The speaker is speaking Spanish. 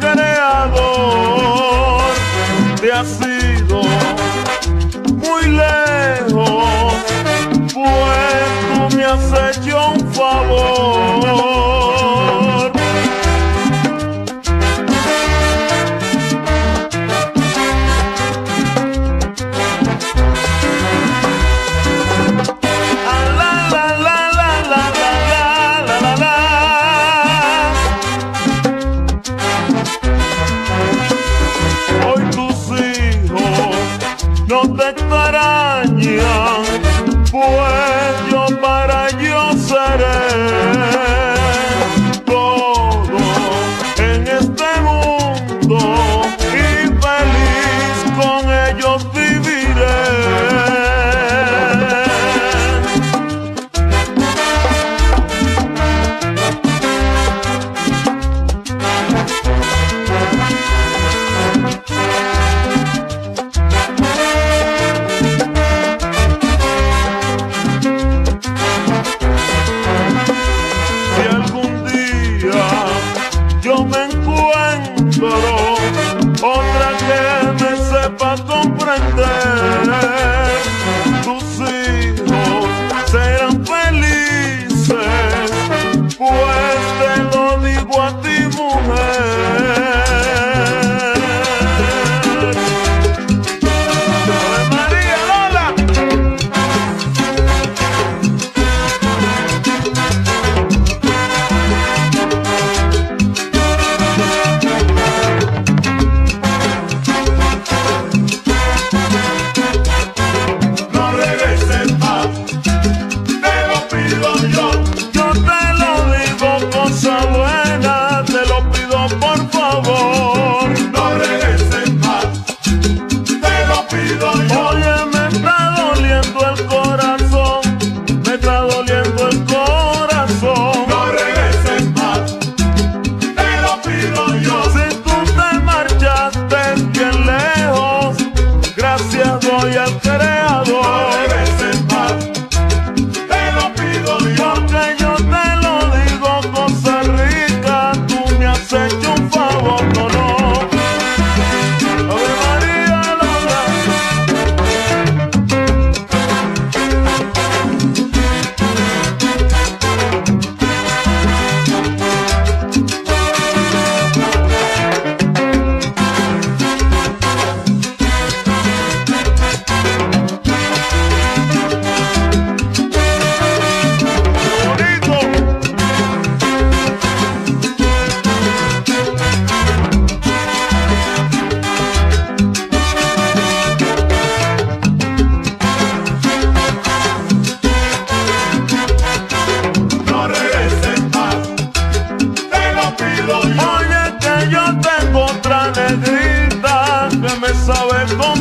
creador te ha sido muy lejos, pues tú me has hecho un favor. maraña, pues para yo seré. but suave con